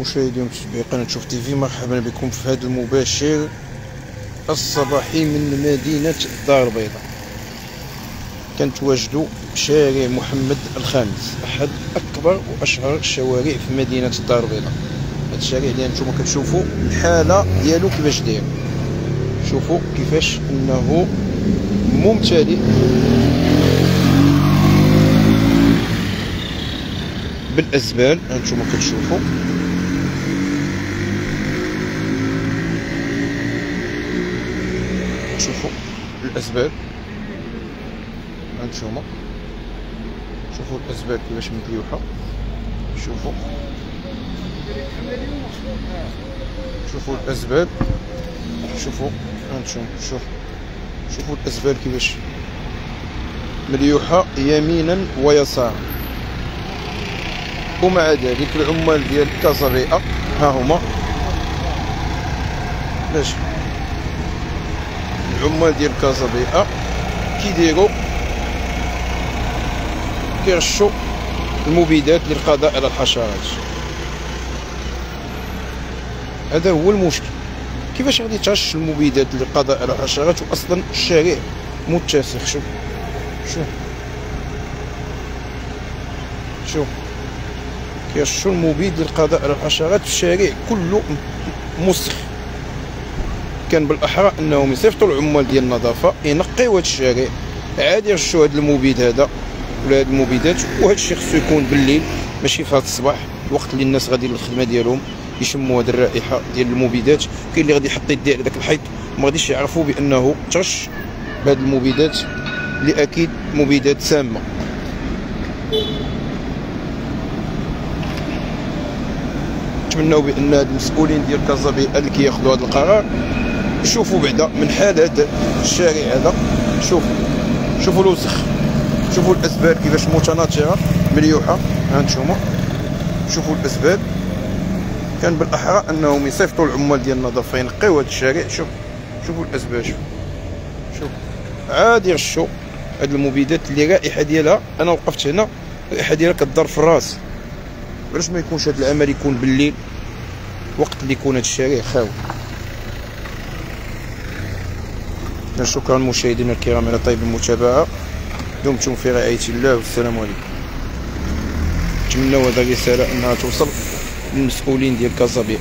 مشاهدي ومتابعي قناة شوف تيفي مرحبا بكم في هذا المباشر الصباحي من مدينة الدار البيضاء. كنتواجدوا شارع محمد الخامس أحد أكبر وأشهر الشوارع في مدينة الدار البيضاء. هذا الشارع اللي أنتم كتشوفوا الحالة ديالو كيفاش داير. شوفوا كيفاش إنه ممتلئ. بالأزبال أنتم كتشوفوا. شوفوا الازبال هانتوما. شوفوا الازبال كيفاش متلوحه شوفوا. شوفوا الازبال شوفوا. هانتوما. شوف. شوفوا الازبال كيفاش مليوحه يمينا ويسارا. ومع ذلك العمال ديال كازابيئة ها هما. باش العمال ديال كازابيئة كيديروا كيرشوا المبيدات للقضاء على الحشرات. هذا هو المشكل. كيفاش غادي ترش المبيدات للقضاء على الحشرات واصلا الشارع متسخ؟ شوف. شوف. شوف. كيرشوا المبيد للقضاء على الحشرات الشارع كله مسخ. كان بالأحرى أنهم يصيفطوا العمال ديال النظافة ينقيو هذا الشارع. عادي يرشوا هذا المبيد هذا ولا هاد المبيدات وهذا الشيء خصو يكون بالليل ماشي في هذا الصباح الوقت اللي الناس غادي للخدمة ديالهم يشموا هذه الرائحة ديال المبيدات. كاين اللي غادي يحط يديه على ذاك الحيط وما غاديش يعرفوا بأنه ترش بهذه المبيدات اللي أكيد مبيدات سامة. نتمنوا بأن هاد المسؤولين ديال كازابيئه اللي كياخذوا هذا القرار. يشوفوا بعدا من حال هذا الشارع هذا. شوفوا. شوفوا الوسخ. شوفوا الاسبال كيفاش متناثره مليوحة. ها أنتم شوفوا الاسبال كان بالأحرى أنهم يصيفطوا العمال ديال النظافه ينقيو هذا الشارع. شوف. شوفوا الاسبال شوف. شوف. عادي يرشوا هاد المبيدات اللي رائحة ديالها أنا وقفت هنا الرائحه ديالها كضر في الراس. علاش ما يكونش هذا العمل يكون بالليل وقت اللي يكون هذا الشارع خاوي؟ شكرا مشاهدينا الكرام على طيب المتابعة. دمتم في رعاية الله والسلام عليكم. نتمنى هذه الرساله إنها توصل للمسؤولين ديال كازابيا.